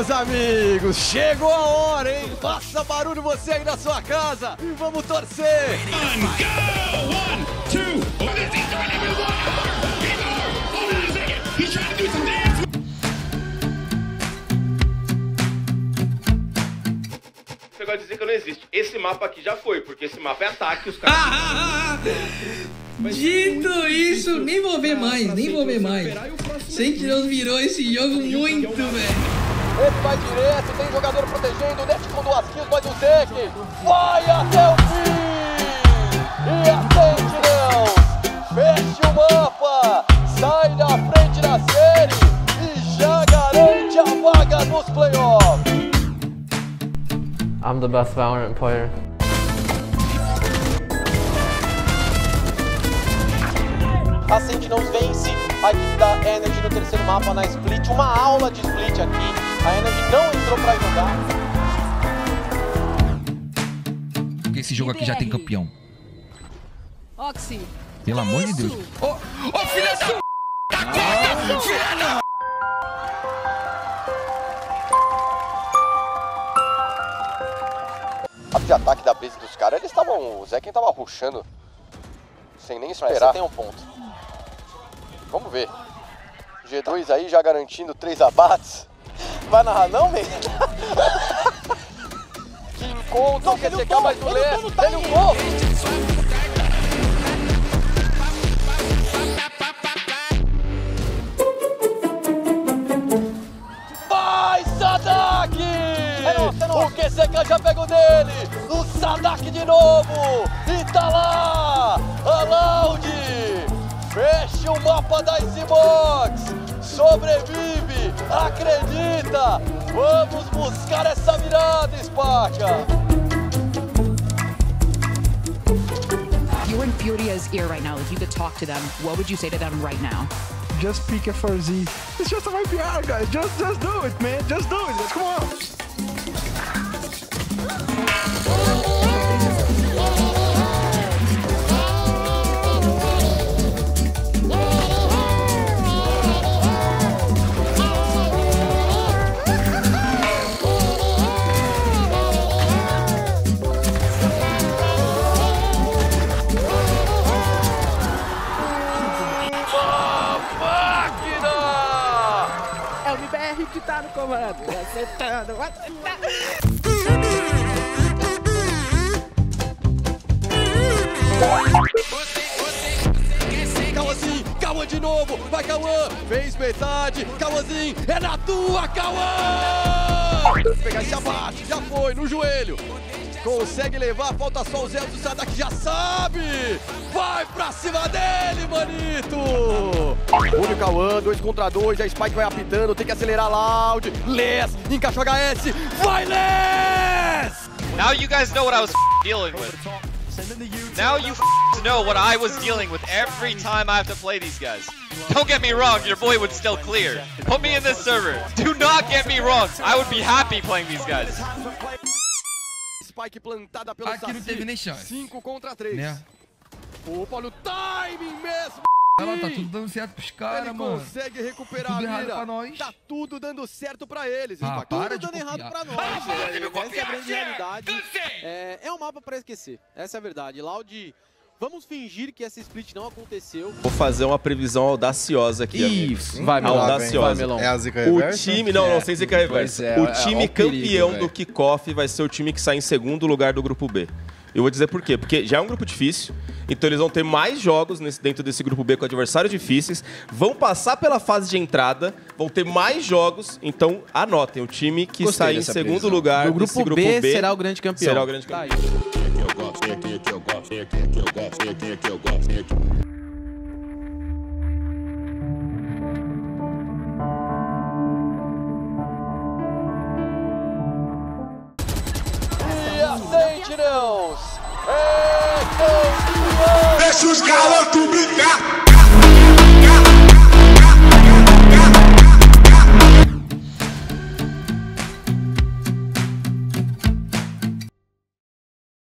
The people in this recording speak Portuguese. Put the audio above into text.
meus amigos, chegou a hora, hein? Faça barulho você aí na sua casa e vamos torcer! Go! One, two! Você gosta de dizer que não existe. Esse mapa aqui já foi, porque esse mapa é ataque, os caras. Ah, ah, ah. Dito isso, nem vou ver mais, nem vou ver mais. Sentinels virou esse jogo muito, velho. Ele vai direto, tem jogador protegendo, desce com duas kills, mas o Zeke vai até o fim! E a Sentinels fecha o mapa, sai da frente da série e já garante a vaga nos playoffs! I'm the best Valorant player. A Sentinels vence a equipe da Energy no terceiro mapa na Split, uma aula de Split aqui. A Energy não entrou pra jogar. Porque esse jogo aqui já tem campeão. Oxy. Pelo amor de Deus. Ô, ô, filha da... Da conta! Filha da... De ataque da base dos caras, eles estavam. O Zekken tava rushando sem nem esperar. Você tem um ponto. Vamos ver. G2 aí já garantindo três abates. Vai narrar não, meio? que encontro, quer chegar mais no leste. Tem um gol! Vai, Sadak! O QCK já pegou dele! O Sadak de novo! E tá lá! A Loud! Fecha o mapa da Icebox! Sobrevive! Acredita! Vamos buscar essa virada, Spaca! If you were in Furia's ear right now, if you could talk to them, what would you say to them right now? Just pick a 4Z. It's just a YPR, guys. Just, just do it, man. Just do it. Come on. Que tá no comando. Acertando, acertando. Cauãzinho, Cauã de novo, vai Cauã, fez metade, Cauãzinho, é na tua, Cauã! Pegar esse abate, já foi, no joelho, consegue levar, falta só o Zé do Sadak, já sabe! Vai pra cima dele, manito! Olha o Cauã, dois contra dois, a Spike vai apitando, tem que acelerar loud, Les, encaixa o HS, vai Les! Now you guys know what I was dealing with. Now you know what I was dealing with every time I have to play these guys. Don't get me wrong, your boy would still clear. Put me in this server. Do not get me wrong. I would be happy playing these guys. Spike plantada pelo Aqui não teve nem chance. 5 contra 3. Né? Opa, olha o timing mesmo! Ela tá tudo dando certo pros caras, ele mano. consegue recuperar Tudo a errado mira. pra nós. Tá tudo dando certo pra eles. Ah, para Tudo de dando errado copiar. pra nós. é, essa é a grande realidade. É, é um mapa pra esquecer. Essa é a verdade. Loud, vamos fingir que essa split não aconteceu. Vou fazer uma previsão audaciosa aqui, amigos. Vai, Melão. Audaciosa. Vai, Melão. É a zica O time, não, não, sem zica Pois reversa. é, o é, time ó o perigo, campeão velho. do kickoff vai ser o time que sai em segundo lugar do grupo B. Eu vou dizer por quê. Porque já é um grupo difícil, então eles vão ter mais jogos nesse- dentro desse grupo B com adversários difíceis, vão passar pela fase de entrada, vão ter mais jogos, então anotem, o time que Gostei sai em segundo previsão. lugar Do desse grupo grupo B B será o grande campeão. Será o grande Tá campeão. aí. Sentinels é campeão! Deixa os garotos brincar!